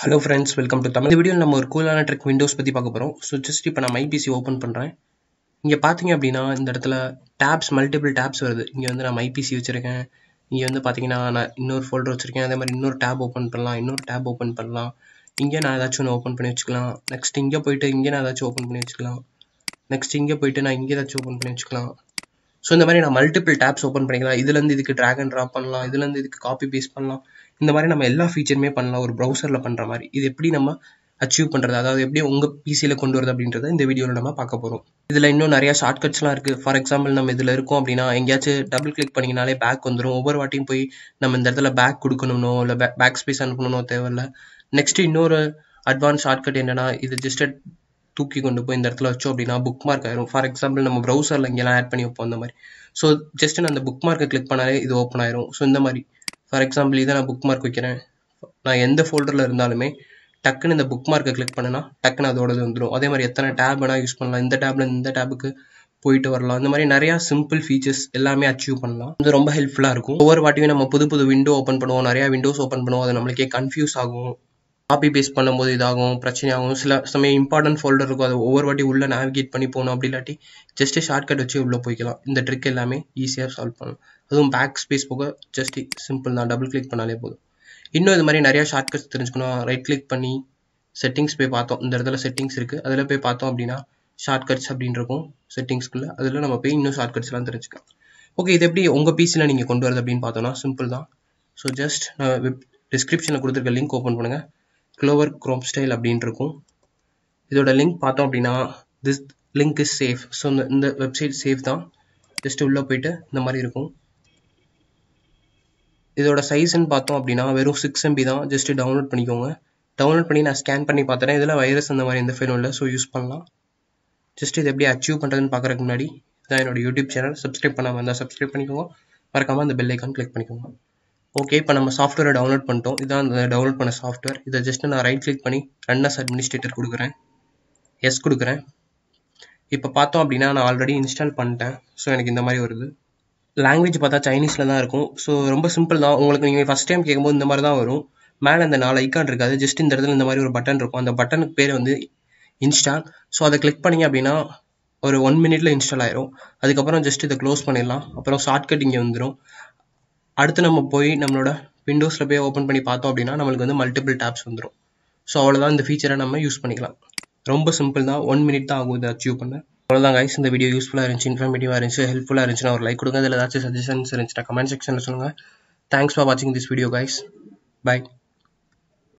Hello friends welcome to Tamil. Video நம்ம ஒரு கூலான trick Windows பற்றி பார்க்க போகிறோம் ஸோ ஜஸ்ட் இப்போ நான் ஐபிசி ஓப்பன் பண்ணுறேன் இங்கே பார்த்தீங்க அப்படின்னா இந்த இடத்துல டேப்ஸ் மல்டிபிள் டேப்ஸ் வருது. இங்கே வந்து நான் ஐபிசி வச்சுருக்கேன். இங்கே வந்து பார்த்தீங்கன்னா நான் இன்னொரு ஃபோல்டர் வச்சுருக்கேன். அதே மாதிரி இன்னொரு டேப் ஓப்பன் பண்ணலாம் இன்னொரு டேப் ஓப்பன் பண்ணலாம். இங்கே நான் ஏதாச்சும் ஒன்று ஓப்பன் பண்ணி வச்சுக்கலாம். நெக்ஸ்ட் இங்கே போயிட்டு இங்கே நான் ஏதாச்சும் ஓப்பன் பண்ணி வச்சுக்கலாம். நெக்ஸ்ட் இங்கே போயிட்டு நான் இங்கே ஏதாச்சும் ஓப்பன் பண்ணி வச்சுக்கலாம். ஸோ இந்த மாதிரி நான் மல்டிபிள் டேப்ஸ் ஓப்பன் பண்ணிக்கலாம். இதுலேருந்து இதுக்கு ட்ராக் அண்ட் ட்ராப் பண்ணலாம். இதுலேருந்து இதுக்கு காப்பி பேஸ்ட் பண்ணலாம். இந்த மாதிரி நம்ம எல்லா ஃபீச்சருமே பண்ணலாம். ஒரு ப்ரௌசரில் பண்ணுற மாதிரி. இது எப்படி நம்ம அச்சீவ் பண்ணுறது அதாவது எப்படி உங்கள் பிசியில் கொண்டு வரது அப்படின்றத இந்த வீடியோவில் நம்ம பார்க்க போகிறோம் இதில் இன்னும் நிறையா ஷார்ட்கட்ஸ்லாம் இருக்குது ஃபார் எக்ஸாம்பிள் நம்ம இதில் இருக்கோம் அப்படின்னா எங்கேயாச்சும் டபுள் கிளிக் பண்ணிங்கனாலே பேக் வந்துடும் ஒவ்வொரு வாட்டியும் போய் நம்ம இந்த இடத்துல பேக் கொடுக்கணும்னோ இல்லை பேக் ஸ்பேஸ் அனுப்பணும்னோ தேவையில்ல. நெக்ஸ்ட் இன்னொரு அட்வான்ஸ் ஷார்ட்கட் என்னன்னா இது ஜஸ்ட் தூக்கி கொண்டு போய் இந்த இடத்துல வச்சோம் அப்படின்னா புக் மார்க் ஆயிரும். ஃபார் எக்ஸாம்பிள் நம்ம ப்ரௌசரில் இங்கெல்லாம் ஆட் பண்ணி வைப்போம் அந்த மாதிரி. ஸோ ஜஸ்ட் நான் அந்த புக் மார்க்கை கிளிக் பண்ணாலே இது ஓப்பன் ஆயிரும். ஸோ இந்த மாதிரி. ஃபார் எக்ஸாம்பிள் இதை நான் புக் மார்க் வைக்கிறேன். நான் எந்த ஃபோல்டரில் இருந்தாலுமே டக்குன்னு இந்த புக் மார்க்கை கிளிக் பண்ணனா டக்குன்னு அதோடது வந்துடும் அதே மாதிரி எத்தனை டேப் வேணால் யூஸ் பண்ணலாம். இந்த டேப்ல இந்த டேபுக்கு போயிட்டு வரலாம். இந்த மாதிரி நிறையா சிம்பிள் ஃபீச்சர்ஸ் எல்லாமே அச்சீவ் பண்ணலாம். இது ரொம்ப ஹெல்ப்ஃபுல்லாக இருக்கும். ஒவ்வொரு வாட்டியும் நம்ம புது புது விண்டோ ஓப்பன் பண்ணுவோம். நிறையா விண்டோஸ் ஓப்பன் பண்ணுவோம். அது நம்மளுக்கே கன்ஃபியூஸ் ஆகும். காப்பி பேஸ்ட் பண்ணும்போது இதாகும் பிரச்சனையாகும். சில சமயம் இம்பார்ட்டன்ட் ஃபோல்டர் இருக்கும். அது ஒவ்வொரு வாட்டி உள்ளே நேவிகேட் பண்ணி போகணும் அப்படி இல்லாட்டி ஜஸ்ட் ஷார்ட்கட் வச்சு உள்ளே போய்க்கலாம். இந்த ட்ரிக் எல்லாமே ஈஸியாக சால்வ் பண்ணலாம். அதுவும் பேக் ஸ்பேஸ் போக ஜஸ்ட் சிம்பிள் தான். டபுள் கிளிக் பண்ணாலே போதும். இன்னும் இது மாதிரி நிறையா ஷார்ட்கட்ஸ் தெரிஞ்சுக்கணும். ரைட் கிளிக் பண்ணி செட்டிங்ஸ் போய் பார்த்தோம். இந்த இடத்துல செட்டிங்ஸ் இருக்குது அதில் போய் பார்த்தோம் அப்படின்னா ஷார்ட்கட்ஸ் அப்படின்னு இருக்கும். செட்டிங்ஸ்குள்ளே அதில் நம்ம போய் இன்னும் ஷார்ட்கட்ஸ்லாம் தெரிஞ்சுக்கலாம். ஓகே இது எப்படி உங்கள் பிசியில் நீங்கள் கொண்டு வரது அப்படின்னு பார்த்தோன்னா சிம்பிள் தான். ஸோ ஜஸ்ட் நான் வெப் டிஸ்கிரிப்ஷனில் கொடுத்துருக்க லிங்க் ஓப்பன் பண்ணுங்கள் க்ளோவர் க்ரோப் ஸ்டைல் அப்படின்னு இருக்கும் இதோட லிங்க் பார்த்தோம் அப்படின்னா this link is safe so இந்த இந்த வெப்சைட் சேஃப் தான். ஜஸ்ட் உள்ளே போயிட்டு இந்த மாதிரி இருக்கும். இதோட சைஸ்ன்னு பார்த்தோம் அப்படின்னா வெறும் சிக்ஸ் எம்பி தான். ஜஸ்ட் டவுன்லோட் பண்ணிக்கோங்க. டவுன்லோட் பண்ணி நான் ஸ்கேன் பண்ணி பார்த்துறேன். இதில் வைரஸ் அந்த மாதிரி எந்த ஃபைலும் இல்லை. ஸோ யூஸ் பண்ணலாம். ஜஸ்ட் இது எப்படி அச்சீவ் பண்ணுறதுன்னு பார்க்குறதுக்கு முன்னாடி இதான் என்னோட யூடியூப் சேனல் சப்ஸ்கிரைப் பண்ணாமல் இருந்தால் சப்ஸ்கிரைப் பண்ணிக்கோங்க. மறக்காமல் அந்த பெல் ஐக்கான் கிளிக் பண்ணிக்கோங்க. ஓகே இப்போ நம்ம சாஃப்ட்வேரை டவுன்லோட் பண்ணிட்டோம். இதான் அந்த டவுன்லோட் பண்ண சாஃப்ட்வேர் இதை ஜஸ்ட் நான் ரைட் கிளிக் பண்ணி ரன் அஸ் அட்மினிஸ்ட்ரேட்டர் கொடுக்குறேன். எஸ் கொடுக்குறேன். இப்போ பார்த்தோம் அப்படின்னா நான் ஆல்ரெடி இன்ஸ்டால் பண்ணிட்டேன். ஸோ எனக்கு இந்த மாதிரி வருது. லாங்குவேஜ் பார்த்தா சைனீஸில் தான் இருக்கும். ஸோ ரொம்ப சிம்பிள் தான். உங்களுக்கு நீங்கள் ஃபஸ்ட் டைம் கேட்கும்போது இந்த மாதிரி தான் வரும். மேலே அந்த நாலு ஐக்கான் இருக்காது. ஜஸ்ட் இந்த இடத்துல இந்த மாதிரி ஒரு பட்டன் இருக்கும். அந்த பட்டனுக்கு பேர் வந்து இன்ஸ்டால் ஸோ அதை கிளிக் பண்ணிங்க அப்படின்னா ஒரு ஒன் மினிட்ல இன்ஸ்டால் ஆயிரும். அதுக்கப்புறம் ஜஸ்ட் இதை க்ளோஸ் பண்ணிடலாம். அப்புறம் ஷார்ட்கட் இங்கே வந்துடும் அடுத்து நம்ம போய் நம்மளோட விண்டோஸில் போய் ஓப்பன் பண்ணி பார்த்தோம் அப்படின்னா நம்மளுக்கு வந்து மல்டிபிள் டேப்ஸ் வந்துடும் ஸோ அவ்வளோதான் இந்த ஃபீச்சரை நம்ம யூஸ் பண்ணிக்கலாம். ரொம்ப சிம்பிள் தான். ஒன் மினிட் தான் ஆகும் இதை அச்சீவ் பண்ண. அவ்வளோதான் கைஸ் இந்த வீடியோ யூஸ்ஃபுல்லாக இருந்துச்சு இன்ஃபர்மேட்டிவாக இருந்துச்சு ஹெல்ப்ஃபுல்லாக இருந்துச்சுன்னா ஒரு லைக் கொடுங்க. இதில் ஏதாச்சும் சஜஷன்ஸ் இருந்துச்சுன்னா கமெண்ட் செக்ஷனில் சொல்லுங்கள் தேங்க்ஸ் ஃபார் வாட்சிங் திஸ் வீடியோ கைஸ் பை